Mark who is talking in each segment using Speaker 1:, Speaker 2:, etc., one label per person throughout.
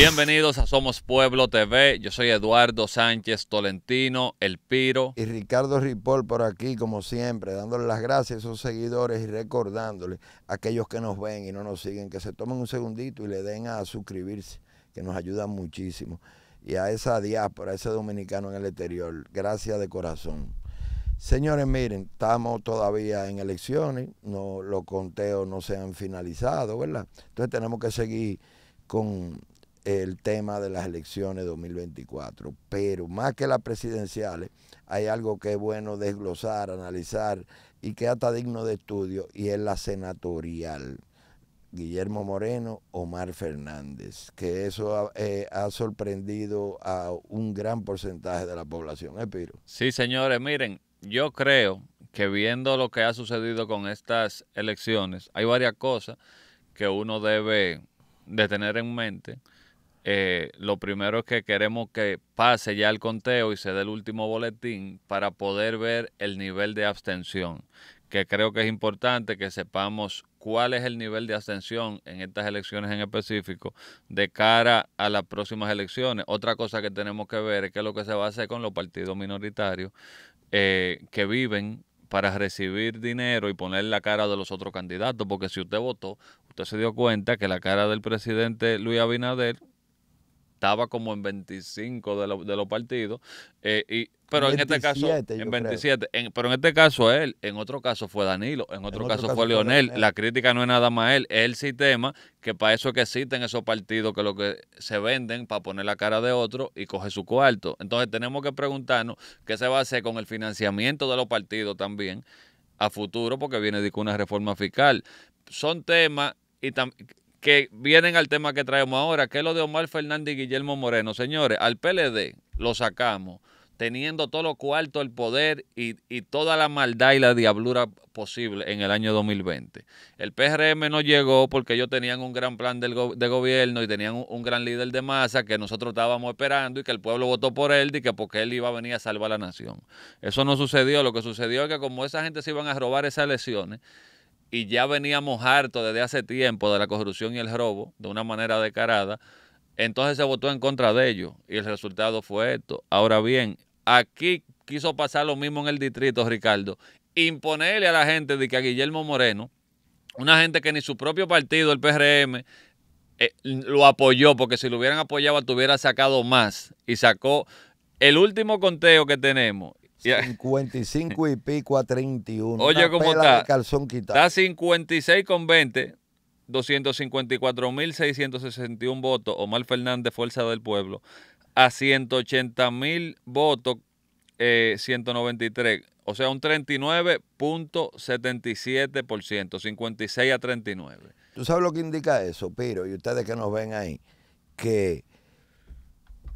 Speaker 1: Bienvenidos a Somos Pueblo TV. Yo soy Eduardo Sánchez Tolentino, El Piro.
Speaker 2: Y Ricardo Ripoll por aquí, como siempre, dándole las gracias a esos seguidores y recordándole a aquellos que nos ven y no nos siguen, que se tomen un segundito y le den a suscribirse, que nos ayuda muchísimo. Y a esa diáspora, a ese dominicano en el exterior, gracias de corazón. Señores, miren, estamos todavía en elecciones, no, los conteos no se han finalizado, ¿verdad? Entonces tenemos que seguir con el tema de las elecciones 2024. Pero más que las presidenciales, hay algo que es bueno desglosar, analizar y que hasta digno de estudio, y es la senatorial. Guillermo Moreno, Omar Fernández, que eso ha, eh, sorprendido a un gran porcentaje de la población. Espiro. ¿eh,
Speaker 1: Sí, señores, miren, yo creo que viendo lo que ha sucedido con estas elecciones, hay varias cosas que uno debe de tener en mente. Eh, lo primero es que queremos que pase ya el conteo y se dé el último boletín para poder ver el nivel de abstención, que creo que es importante que sepamos cuál es el nivel de abstención en estas elecciones en específico de cara a las próximas elecciones. Otra cosa que tenemos que ver es qué es lo que se va a hacer con los partidos minoritarios eh, que viven para recibir dinero y poner la cara de los otros candidatos, porque si usted votó, usted se dio cuenta que la cara del presidente Luis Abinader estaba como en 25 de, lo- de los partidos, eh, y, pero en este caso,
Speaker 2: 27, yo
Speaker 1: en
Speaker 2: creo.
Speaker 1: 27, en- pero en este caso él, en otro caso fue Danilo, en otro, caso, fue Leonel, la crítica no es nada más él, es el sistema que para eso es que existen esos partidos que lo que se venden para poner la cara de otro y coge su cuarto. Entonces tenemos que preguntarnos qué se va a hacer con el financiamiento de los partidos también a futuro, porque viene de una reforma fiscal. Son temas y tam- que vienen al tema que traemos ahora, que es lo de Omar Fernández y Guillermo Moreno. Señores, al PLD lo sacamos teniendo todo lo cuarto, el poder y, y toda la maldad y la diablura posible en el año 2020. El PRM no llegó porque ellos tenían un gran plan del go- de gobierno y tenían un, un gran líder de masa que nosotros estábamos esperando y que el pueblo votó por él y que porque él iba a venir a salvar la nación. Eso no sucedió. Lo que sucedió es que como esa gente se iban a robar esas elecciones, y ya veníamos hartos desde hace tiempo de la corrupción y el robo de una manera descarada, entonces se votó en contra de ellos y el resultado fue esto. Ahora bien, aquí quiso pasar lo mismo en el distrito, Ricardo, imponerle a la gente de que a Guillermo Moreno, una gente que ni su propio partido, el PRM, eh, lo apoyó, porque si lo hubieran apoyado, tuviera sacado más. Y sacó el último conteo que tenemos. Y-
Speaker 2: 55 y pico a 31.
Speaker 1: Oye,
Speaker 2: una
Speaker 1: ¿cómo
Speaker 2: pela
Speaker 1: está?
Speaker 2: de calzón quitado.
Speaker 1: Da 56 con 20, 254.661 votos. Omar Fernández, Fuerza del Pueblo. A 180.000 votos, eh, 193. O sea, un 39.77%, 56 a 39.
Speaker 2: ¿Tú sabes lo que indica eso, Piro? Y ustedes que nos ven ahí, que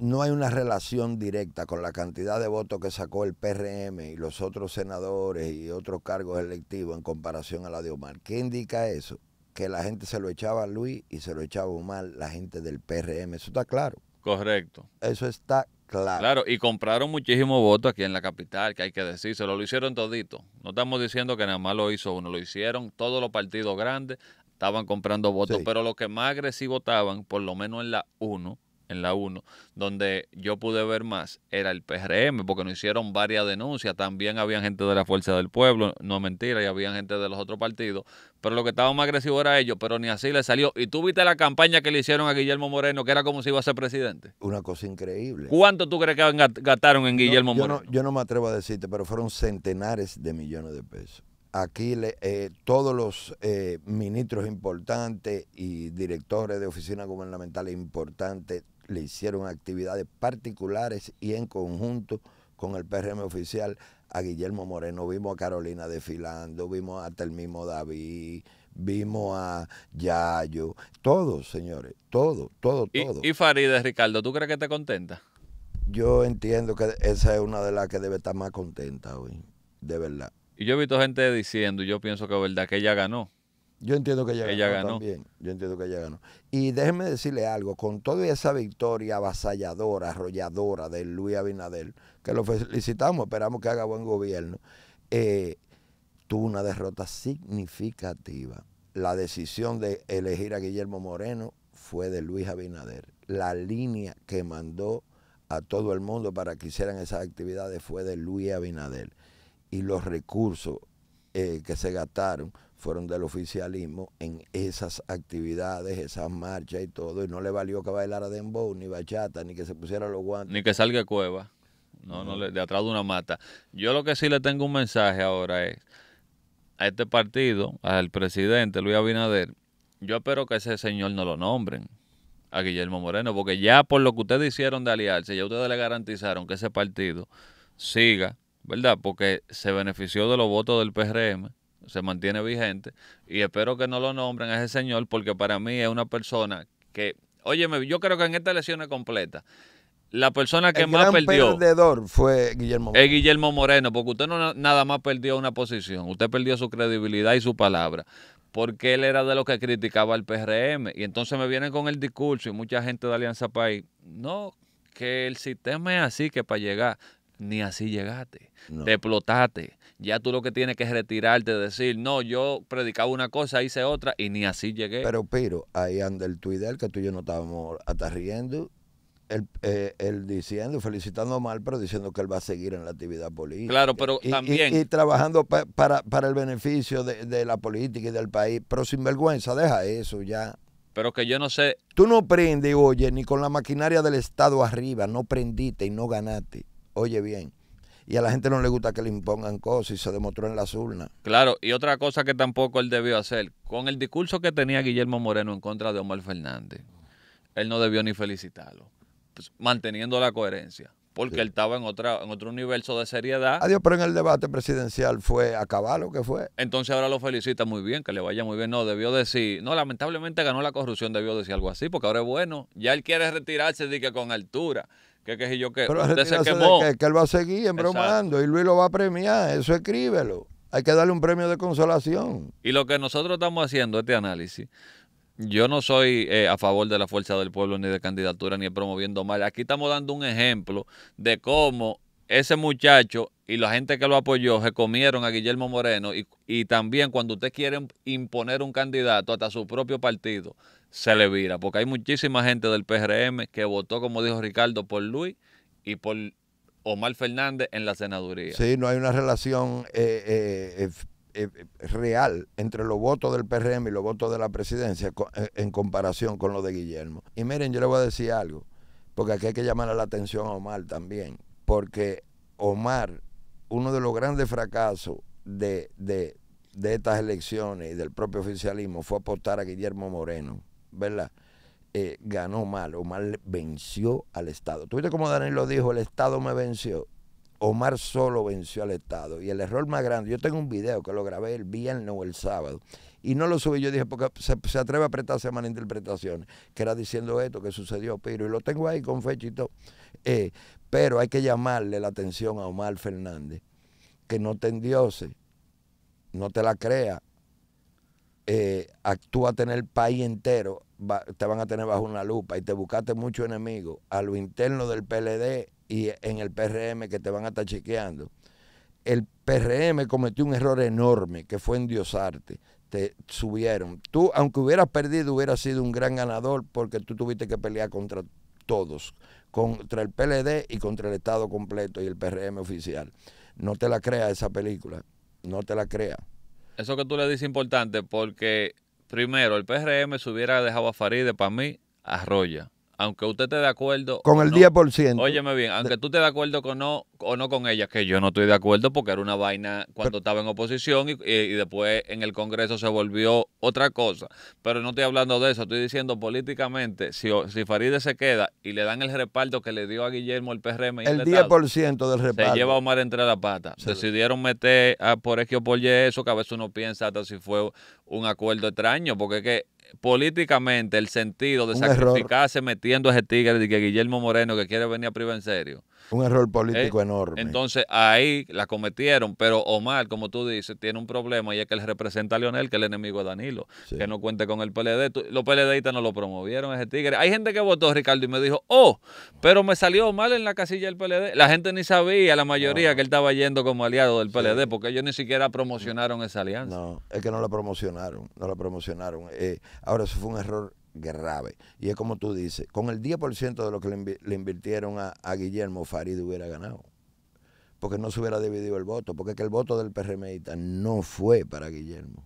Speaker 2: no hay una relación directa con la cantidad de votos que sacó el PRM y los otros senadores y otros cargos electivos en comparación a la de Omar. ¿Qué indica eso? Que la gente se lo echaba a Luis y se lo echaba a Omar, la gente del PRM. Eso está claro.
Speaker 1: Correcto.
Speaker 2: Eso está claro.
Speaker 1: Claro, y compraron muchísimos votos aquí en la capital, que hay que decírselo, lo hicieron todito. No estamos diciendo que nada más lo hizo uno, lo hicieron todos los partidos grandes, estaban comprando votos,
Speaker 2: Sí.
Speaker 1: pero los que más agresivos estaban, por lo menos en la 1, en la 1, donde yo pude ver más, era el PRM, porque nos hicieron varias denuncias, también había gente de la Fuerza del Pueblo, no es mentira, y había gente de los otros partidos, pero lo que estaba más agresivo era ellos, pero ni así le salió. Y tú viste la campaña que le hicieron a Guillermo Moreno, que era como si iba a ser presidente.
Speaker 2: Una cosa increíble.
Speaker 1: ¿Cuánto tú crees que gastaron en Guillermo
Speaker 2: No, yo,
Speaker 1: Moreno?
Speaker 2: no, yo no me atrevo a decirte, pero fueron centenares de millones de pesos. Aquí le- eh, todos los eh, ministros importantes y directores de oficinas gubernamentales importantes le hicieron actividades particulares y en conjunto con el PRM oficial a Guillermo Moreno. Vimos a Carolina desfilando, vimos hasta el mismo David, vimos a Yayo, todos, señores, todo, todo,
Speaker 1: Y,
Speaker 2: todo.
Speaker 1: y Farideh, Ricardo, ¿tú crees que te contenta?
Speaker 2: Yo entiendo que esa es una de las que debe estar más contenta hoy, de verdad.
Speaker 1: Y yo he visto gente diciendo, y yo pienso que es verdad, que ella ganó.
Speaker 2: Yo entiendo que ella,
Speaker 1: Ella
Speaker 2: ganó,
Speaker 1: ganó.
Speaker 2: también. Yo entiendo que ella ganó. Y déjenme decirle algo, con toda esa victoria avasalladora, arrolladora de Luis Abinader, que lo felicitamos, esperamos que haga buen gobierno, eh, tuvo una derrota significativa. La decisión de elegir a Guillermo Moreno fue de Luis Abinader. la línea que mandó a todo el mundo para que hicieran esas actividades fue de Luis Abinader. Y los recursos eh, que se gastaron fueron del oficialismo en esas actividades, esas marchas y todo, y no le valió que bailara dembow, ni bachata, ni que se pusiera los guantes.
Speaker 1: Ni que salga cueva, no, no, de atrás de una mata. Yo lo que sí le tengo un mensaje ahora es a este partido, al presidente Luis Abinader, yo espero que ese señor no lo nombren a Guillermo Moreno, porque ya por lo que ustedes hicieron de aliarse, ya ustedes le garantizaron que ese partido siga, ¿verdad? Porque se benefició de los votos del PRM se mantiene vigente y espero que no lo nombren a ese señor porque para mí es una persona que, óyeme, yo creo que en esta elección es completa, la persona que más perdió
Speaker 2: perdedor fue Guillermo
Speaker 1: Moreno. Es Guillermo Moreno, porque usted no nada más perdió una posición, usted perdió su credibilidad y su palabra, porque él era de los que criticaba al PRM y entonces me vienen con el discurso y mucha gente de Alianza País, no, que el sistema es así que para llegar ni así llegaste. Te explotaste. Ya tú lo que tienes que es retirarte, decir, no, yo predicaba una cosa, hice otra y ni así llegué.
Speaker 2: Pero, pero, ahí anda el Twitter que tú y yo no estábamos hasta riendo. Él, eh, diciendo, felicitando a Mal, pero diciendo que él va a seguir en la actividad política.
Speaker 1: Claro, pero también.
Speaker 2: Y, trabajando para, para el beneficio de, de la política y del país. Pero sin vergüenza, deja eso ya.
Speaker 1: Pero que yo no sé.
Speaker 2: Tú no prendes, oye, ni con la maquinaria del Estado arriba, no prendiste y no ganaste. Oye bien. Y a la gente no le gusta que le impongan cosas y se demostró en las urnas.
Speaker 1: Claro, y otra cosa que tampoco él debió hacer, con el discurso que tenía Guillermo Moreno en contra de Omar Fernández, él no debió ni felicitarlo, pues, manteniendo la coherencia, porque él estaba en otra en otro universo de seriedad.
Speaker 2: Adiós, pero en el debate presidencial fue acabar lo que fue.
Speaker 1: Entonces ahora lo felicita muy bien, que le vaya muy bien. No, debió decir, no, lamentablemente ganó la corrupción, debió decir algo así, porque ahora es bueno. Ya él quiere retirarse, de que con altura que, que yo que
Speaker 2: Pero usted se quemó. Que, que, él va a seguir embromando y Luis lo va a premiar, eso escríbelo. Hay que darle un premio de consolación.
Speaker 1: Y lo que nosotros estamos haciendo, este análisis, yo no soy eh, a favor de la fuerza del pueblo ni de candidatura ni promoviendo mal. Aquí estamos dando un ejemplo de cómo ese muchacho y la gente que lo apoyó se comieron a Guillermo Moreno y, y también cuando usted quiere imponer un candidato hasta su propio partido, se le vira, porque hay muchísima gente del PRM que votó, como dijo Ricardo, por Luis y por Omar Fernández en la senaduría.
Speaker 2: Sí, no hay una relación eh, eh, eh, real entre los votos del PRM y los votos de la presidencia en comparación con los de Guillermo. Y miren, yo le voy a decir algo, porque aquí hay que llamar la atención a Omar también, porque Omar, uno de los grandes fracasos de, de estas elecciones y del propio oficialismo fue apostar a Guillermo Moreno ¿verdad? Eh, ganó mal. Omar venció al Estado. ¿Tú viste cómo Danilo dijo, el Estado me venció? Omar solo venció al Estado. Y el error más grande, yo tengo un video que lo grabé el viernes o el sábado. Y no lo subí, yo dije, porque se, atreve a prestarse interpretaciones, que era diciendo esto, que sucedió, pero y lo tengo ahí con todo. Eh, pero hay que llamarle la atención a Omar Fernández, que no te endiose, no te la crea, eh, actúa tener el país entero, te van a tener bajo una lupa y te buscaste muchos enemigos a lo interno del PLD y en el PRM que te van a estar chequeando. El PRM cometió un error enorme que fue endiosarte. Te subieron. Tú, aunque hubieras perdido, hubieras sido un gran ganador porque tú tuviste que pelear contra todos, contra el PLD y contra el Estado completo y el PRM oficial. No te la creas esa película, no te la creas.
Speaker 1: Eso que tú le dices importante porque, primero, el PRM se hubiera dejado a Faride para mí, arrolla aunque usted esté de acuerdo.
Speaker 2: Con el 10%.
Speaker 1: Óyeme bien, aunque tú estés de acuerdo con no, o no con ella, que yo no estoy de acuerdo porque era una vaina cuando estaba en oposición y, después en el Congreso se volvió otra cosa. Pero no estoy hablando de eso, estoy diciendo políticamente, si, si Faride se queda y le dan el respaldo que le dio a Guillermo el PRM.
Speaker 2: Y el, 10% del respaldo.
Speaker 1: Se lleva a Omar entre la pata. Decidieron meter a por X o por Y eso, que a veces uno piensa hasta si fue un acuerdo extraño, porque es que políticamente el sentido de sacrificarse metiendo a ese tigre de que Guillermo Moreno que quiere venir a privar en serio.
Speaker 2: Un error político eh, enorme.
Speaker 1: Entonces ahí la cometieron, pero Omar, como tú dices, tiene un problema y es que él representa a Leonel, que es el enemigo de Danilo, que no cuente con el PLD. Los PLDistas no lo promovieron ese tigre. Hay gente que votó Ricardo y me dijo, oh, pero me salió mal en la casilla del PLD. La gente ni sabía, la mayoría, que él estaba yendo como aliado del PLD, porque ellos ni siquiera promocionaron esa alianza.
Speaker 2: No, es que no la promocionaron, no la promocionaron. Eh, ahora eso fue un error grave. Y es como tú dices, con el 10% de lo que le, invirtieron a, Guillermo, Farid hubiera ganado. Porque no se hubiera dividido el voto, porque que el voto del PRMista no fue para Guillermo,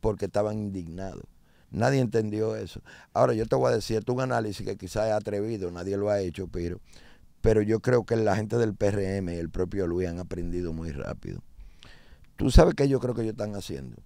Speaker 2: porque estaban indignados. Nadie entendió eso. Ahora yo te voy a decir, esto es un análisis que quizás es atrevido, nadie lo ha hecho, pero, pero yo creo que la gente del PRM y el propio Luis han aprendido muy rápido. Tú sabes que yo creo que ellos están haciendo,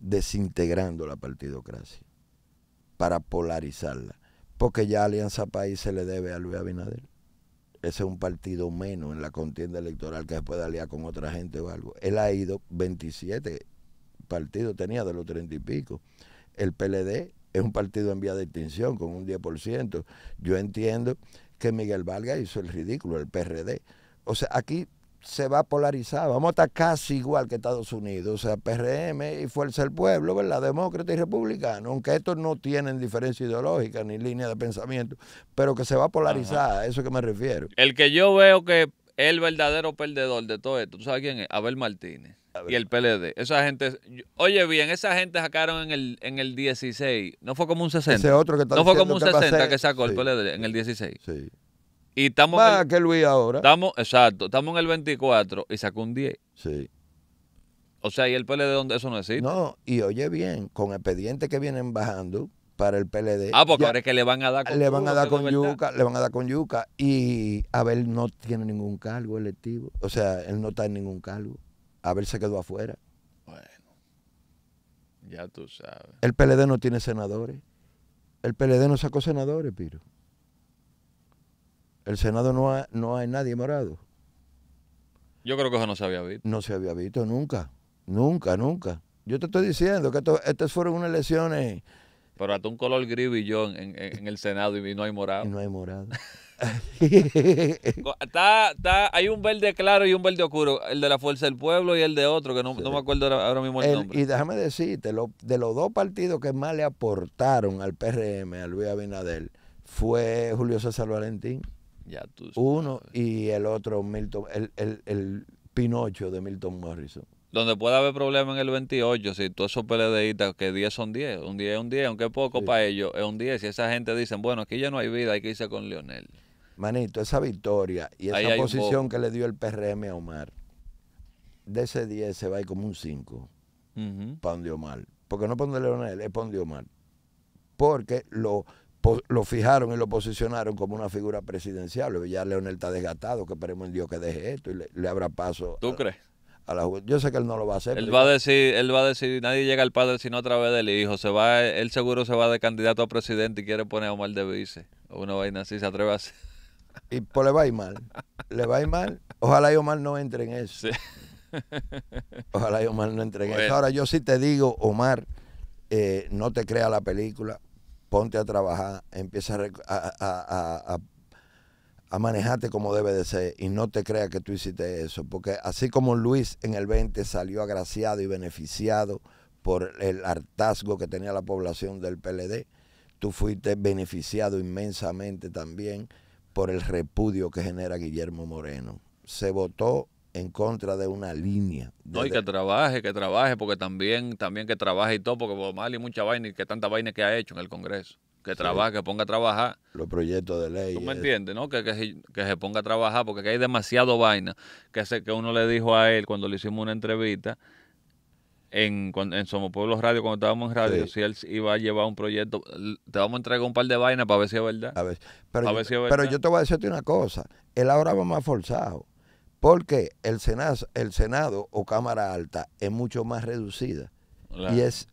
Speaker 2: desintegrando la partidocracia para polarizarla, porque ya Alianza País se le debe a Luis Abinader. Ese es un partido menos en la contienda electoral que se puede aliar con otra gente o algo. Él ha ido 27 partidos, tenía de los 30 y pico. El PLD es un partido en vía de extinción con un 10%. Yo entiendo que Miguel Valga hizo el ridículo, el PRD. O sea, aquí se va a polarizar. Vamos a estar casi igual que Estados Unidos. O sea, PRM y Fuerza del Pueblo, ¿verdad? Demócrata y republicano. Aunque estos no tienen diferencia ideológica ni línea de pensamiento, pero que se va a polarizar. A eso es que me refiero.
Speaker 1: El que yo veo que es el verdadero perdedor de todo esto, ¿tú sabes quién es? Abel Martínez. Y el PLD. Esa gente, oye bien, esa gente sacaron en el, en el 16, no fue como un 60.
Speaker 2: Ese otro que
Speaker 1: no fue como un 60 que sacó el PLD en el 16.
Speaker 2: Sí.
Speaker 1: Y estamos.
Speaker 2: Más que Luis ahora.
Speaker 1: Estamos, exacto, estamos en el 24 y sacó un 10.
Speaker 2: Sí.
Speaker 1: O sea, ¿y el PLD donde eso no existe?
Speaker 2: No, y oye bien, con expedientes que vienen bajando para el PLD.
Speaker 1: Ah, porque ahora es que le van a dar
Speaker 2: con Le van a dar con yuca, le van a dar con yuca. Y Abel no tiene ningún cargo electivo. O sea, él no está en ningún cargo. Abel se quedó afuera.
Speaker 1: Bueno, ya tú sabes.
Speaker 2: El PLD no tiene senadores. El PLD no sacó senadores, Piro. El Senado no, no hay nadie morado.
Speaker 1: Yo creo que eso no se había visto.
Speaker 2: No se había visto nunca. Nunca, nunca. Yo te estoy diciendo que estas fueron unas elecciones.
Speaker 1: Pero hasta un color gris y yo en, en, el Senado y no hay morado.
Speaker 2: Y no hay morado.
Speaker 1: está, está, hay un verde claro y un verde oscuro, el de la Fuerza del Pueblo y el de otro, que no, me acuerdo ahora, mismo el, nombre.
Speaker 2: Y déjame decirte, de los dos partidos que más le aportaron al PRM, a Luis Abinader, fue Julio César Valentín. Uno y el otro, Milton, el, el, el Pinocho de Milton Morrison.
Speaker 1: Donde puede haber problema en el 28, si todos esos PLDistas, que 10 son 10, un 10 es un 10, aunque es poco para ellos, es un 10. Si esa gente dice, bueno, aquí ya no hay vida, hay que irse con Leonel.
Speaker 2: Manito, esa victoria y esa posición que le dio el PRM a Omar, de ese 10 se va a ir como un 5 para donde Omar. Porque no pone Leonel, es para Omar. Porque lo lo fijaron y lo posicionaron como una figura presidencial. Ya Leonel está desgatado, que esperemos en Dios que deje esto y le, abra paso.
Speaker 1: ¿Tú crees?
Speaker 2: A la, yo sé que él no lo va a hacer.
Speaker 1: Él va a decir, él va a decir, nadie llega al padre sino a través del hijo. Se va, él seguro se va de candidato a presidente y quiere poner a Omar de vice. O una vaina así, se atreve a hacer.
Speaker 2: Y pues le va a ir mal. Le va a ir mal. Ojalá y Omar no entre en eso. Ojalá y Omar no entre en eso. Ahora yo sí te digo, Omar, eh, no te crea la película ponte a trabajar, empieza a, a, manejarte como debe de ser y no te creas que tú hiciste eso, porque así como Luis en el 20 salió agraciado y beneficiado por el hartazgo que tenía la población del PLD, tú fuiste beneficiado inmensamente también por el repudio que genera Guillermo Moreno. Se votó en contra de una línea.
Speaker 1: no, y que trabaje, que trabaje, porque también, también que trabaje y todo, porque mal y mucha vaina y que tanta vaina que ha hecho en el Congreso. Que trabaje, que ponga a trabajar.
Speaker 2: Los proyectos de ley.
Speaker 1: ¿Tú me entiendes, no? Que, que, se ponga a trabajar, porque hay demasiado vaina. Que, se, que uno le dijo a él cuando le hicimos una entrevista en, en Somos Pueblos Radio, cuando estábamos en radio, si él iba a llevar un proyecto, te vamos a entregar un par de vainas para ver si es verdad.
Speaker 2: A ver, pero, yo, pero yo te voy a decirte una cosa. Él ahora va más forzado. Porque el Senado, el Senado o Cámara Alta es mucho más reducida y es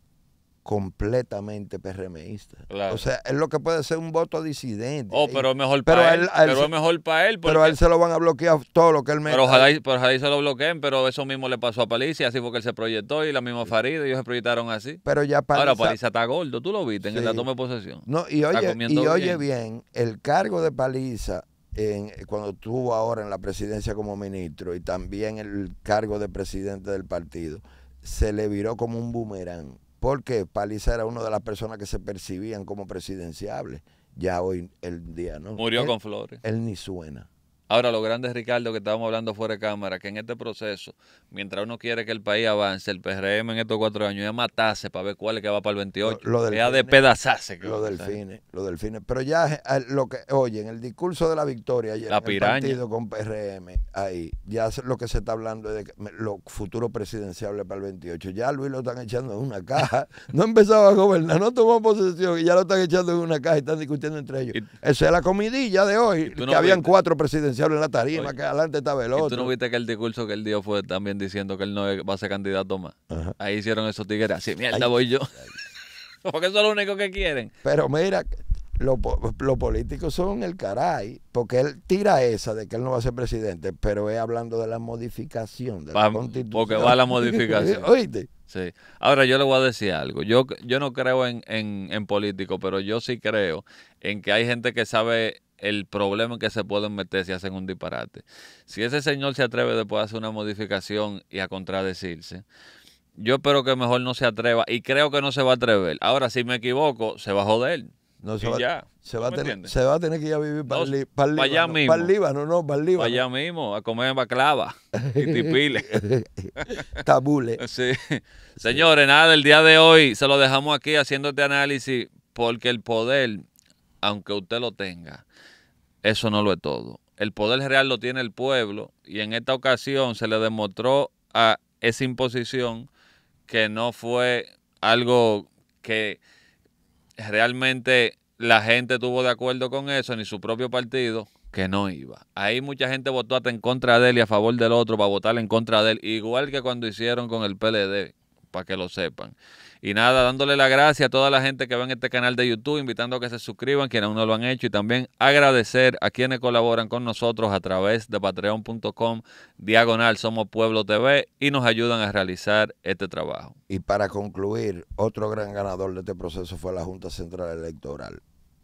Speaker 2: completamente PRMista. O sea, es lo que puede ser un voto disidente.
Speaker 1: Oh, pero es mejor para él, Pero es mejor para él.
Speaker 2: Pero a él se lo van a bloquear todo lo que él me...
Speaker 1: Pero ojalá, pero ojalá se lo bloqueen, pero eso mismo le pasó a Palicia, así fue que él se proyectó y la misma Farida, ellos se proyectaron así.
Speaker 2: Pero ya
Speaker 1: Ahora Palicia está gordo, tú lo viste en la toma de posesión.
Speaker 2: No, y oye, y oye bien, el cargo de Paliza cuando estuvo ahora en la presidencia como ministro y también el cargo de presidente del partido, se le viró como un boomerang. Porque Paliza era una de las personas que se percibían como presidenciables. Ya hoy el día no.
Speaker 1: Murió con flores.
Speaker 2: Él ni suena.
Speaker 1: Ahora, lo grande, Ricardo, que estábamos hablando fuera de cámara, que en este proceso, mientras uno quiere que el país avance, el PRM en estos cuatro años ya matarse para ver cuál es que va para el 28. Lo, del ya despedazarse.
Speaker 2: Lo del fine, lo del fine. Pero ya eh, lo que, oye, en el discurso de la victoria ayer,
Speaker 1: la el partido
Speaker 2: con PRM, ahí, ya lo que se está hablando es de los futuros presidenciales para el 28. Ya Luis lo están echando en una caja. no empezaba a gobernar, no tomó posesión y ya lo están echando en una caja y están discutiendo entre ellos. Esa es la comidilla de hoy, que habían cuatro presidenciales en la tarima, que adelante estaba el otro.
Speaker 1: ¿Tú no viste que el discurso que él dio fue también diciendo que él no va a ser candidato más? Ahí hicieron esos tigres así, mierda, voy yo. porque eso es lo único que quieren.
Speaker 2: Pero mira, los políticos son el caray, porque él tira esa de que él no va a ser presidente, pero es hablando de la modificación de la constitución.
Speaker 1: Porque va a la modificación.
Speaker 2: ¿Oíste?
Speaker 1: Sí. Ahora yo le voy a decir algo. Yo, yo no creo en, en, en políticos, pero yo sí creo en que hay gente que sabe el problema en que se pueden meter si hacen un disparate. Si ese señor se atreve después a hacer una modificación y a contradecirse, yo espero que mejor no se atreva y creo que no se va a atrever. Ahora, si me equivoco, se va a joder.
Speaker 2: No se, va, ya, se, va a tener, se va a tener que ir a vivir para, el, Líbano. allá mismo. Para el Líbano, no, para el Líbano.
Speaker 1: allá mismo, a comer baclava y tipile.
Speaker 2: Tabule.
Speaker 1: Sí. Señores, nada, el día de hoy se lo dejamos aquí haciendo este análisis porque el poder, aunque usted lo tenga, eso no lo es todo. El poder real lo tiene el pueblo y en esta ocasión se le demostró a esa imposición que no fue algo que realmente la gente tuvo de acuerdo con eso, ni su propio partido, que no iba. Ahí mucha gente votó hasta en contra de él y a favor del otro para votar en contra de él, igual que cuando hicieron con el PLD, para que lo sepan. Y nada, dándole la gracia a toda la gente que ve en este canal de YouTube, invitando a que se suscriban, quienes aún no lo han hecho, y también agradecer a quienes colaboran con nosotros a través de patreon.com, diagonal Somos Pueblo TV, y nos ayudan a realizar este trabajo.
Speaker 2: Y para concluir, otro gran ganador de este proceso fue la Junta Central Electoral.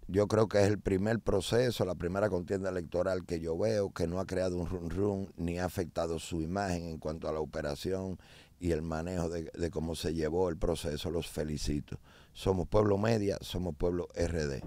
Speaker 2: Yo creo que es el primer proceso, la primera contienda electoral que yo veo que no ha creado un run run ni ha afectado su imagen en cuanto a la operación y el manejo de, cómo se llevó el proceso. Los felicito. Somos Pueblo Media, somos Pueblo RD.